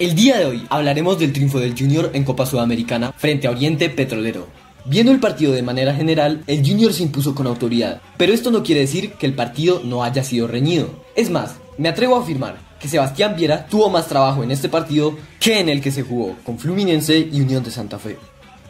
El día de hoy hablaremos del triunfo del Junior en Copa Sudamericana frente a Oriente Petrolero. Viendo el partido de manera general, el Junior se impuso con autoridad, pero esto no quiere decir que el partido no haya sido reñido. Es más, me atrevo a afirmar que Sebastián Viera tuvo más trabajo en este partido que en el que se jugó con Fluminense y Unión de Santa Fe.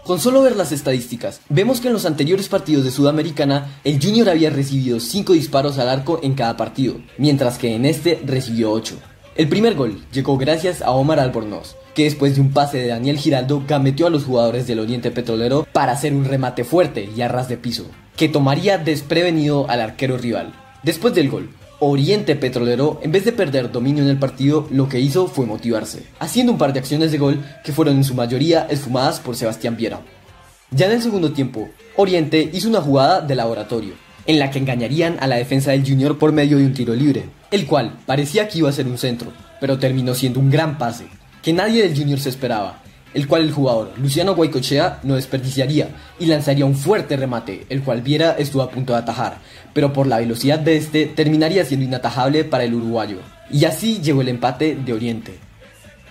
Con solo ver las estadísticas, vemos que en los anteriores partidos de Sudamericana, el Junior había recibido 5 disparos al arco en cada partido, mientras que en este recibió 8. El primer gol llegó gracias a Omar Albornoz, que después de un pase de Daniel Giraldo gametió a los jugadores del Oriente Petrolero para hacer un remate fuerte y a ras de piso, que tomaría desprevenido al arquero rival. Después del gol, Oriente Petrolero, en vez de perder dominio en el partido, lo que hizo fue motivarse, haciendo un par de acciones de gol que fueron en su mayoría esfumadas por Sebastián Viera. Ya en el segundo tiempo, Oriente hizo una jugada de laboratorio, en la que engañarían a la defensa del Junior por medio de un tiro libre, el cual parecía que iba a ser un centro, pero terminó siendo un gran pase, que nadie del Junior se esperaba, el cual el jugador Luciano Guaycochea no desperdiciaría y lanzaría un fuerte remate, el cual Viera estuvo a punto de atajar, pero por la velocidad de este terminaría siendo inatajable para el uruguayo. Y así llegó el empate de Oriente.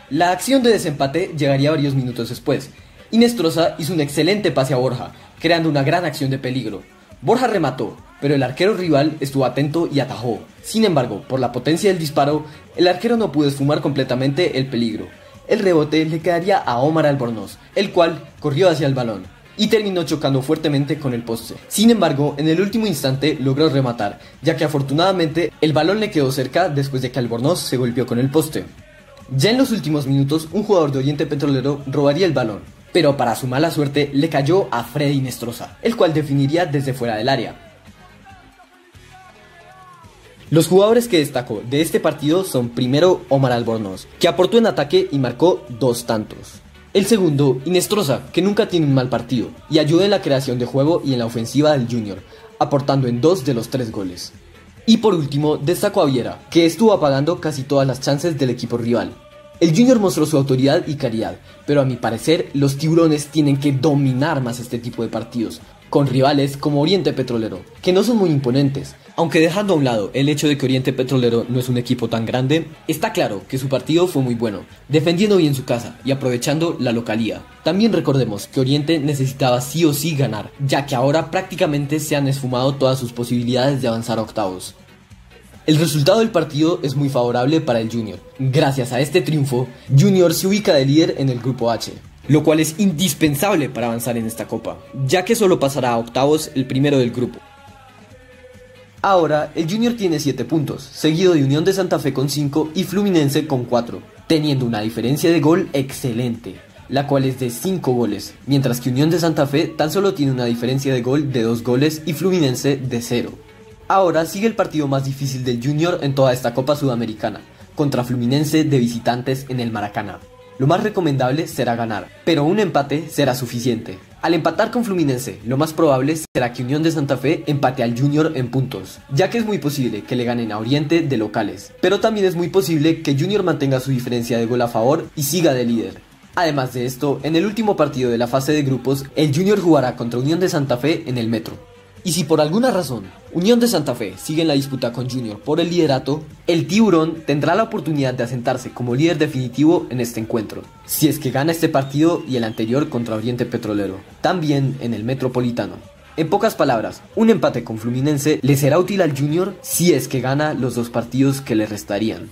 La acción de desempate llegaría varios minutos después. Inestrosa hizo un excelente pase a Borja, creando una gran acción de peligro, Borja remató, pero el arquero rival estuvo atento y atajó. Sin embargo, por la potencia del disparo, el arquero no pudo esfumar completamente el peligro. El rebote le quedaría a Omar Albornoz, el cual corrió hacia el balón y terminó chocando fuertemente con el poste. Sin embargo, en el último instante logró rematar, ya que afortunadamente el balón le quedó cerca después de que Albornoz se golpeó con el poste. Ya en los últimos minutos, un jugador de Oriente Petrolero robaría el balón, pero para su mala suerte le cayó a Freddy Nestroza, el cual definiría desde fuera del área. Los jugadores que destacó de este partido son primero Omar Albornoz, que aportó en ataque y marcó dos tantos. El segundo, Inestrosa, que nunca tiene un mal partido, y ayuda en la creación de juego y en la ofensiva del Junior, aportando en dos de los tres goles. Y por último, destacó a Viera, que estuvo apagando casi todas las chances del equipo rival, el Junior mostró su autoridad y caridad, pero a mi parecer los tiburones tienen que dominar más este tipo de partidos, con rivales como Oriente Petrolero, que no son muy imponentes. Aunque dejando a un lado el hecho de que Oriente Petrolero no es un equipo tan grande, está claro que su partido fue muy bueno, defendiendo bien su casa y aprovechando la localía. También recordemos que Oriente necesitaba sí o sí ganar, ya que ahora prácticamente se han esfumado todas sus posibilidades de avanzar a octavos. El resultado del partido es muy favorable para el Junior. Gracias a este triunfo, Junior se ubica de líder en el grupo H, lo cual es indispensable para avanzar en esta copa, ya que solo pasará a octavos el primero del grupo. Ahora, el Junior tiene 7 puntos, seguido de Unión de Santa Fe con 5 y Fluminense con 4, teniendo una diferencia de gol excelente, la cual es de 5 goles, mientras que Unión de Santa Fe tan solo tiene una diferencia de gol de 2 goles y Fluminense de 0. Ahora sigue el partido más difícil del Junior en toda esta Copa Sudamericana, contra Fluminense de visitantes en el Maracaná. Lo más recomendable será ganar, pero un empate será suficiente. Al empatar con Fluminense, lo más probable será que Unión de Santa Fe empate al Junior en puntos, ya que es muy posible que le ganen a Oriente de locales, pero también es muy posible que Junior mantenga su diferencia de gol a favor y siga de líder. Además de esto, en el último partido de la fase de grupos, el Junior jugará contra Unión de Santa Fe en el Metro. Y si por alguna razón Unión de Santa Fe sigue en la disputa con Junior por el liderato, el tiburón tendrá la oportunidad de asentarse como líder definitivo en este encuentro, si es que gana este partido y el anterior contra Oriente Petrolero, también en el Metropolitano. En pocas palabras, un empate con Fluminense le será útil al Junior si es que gana los dos partidos que le restarían.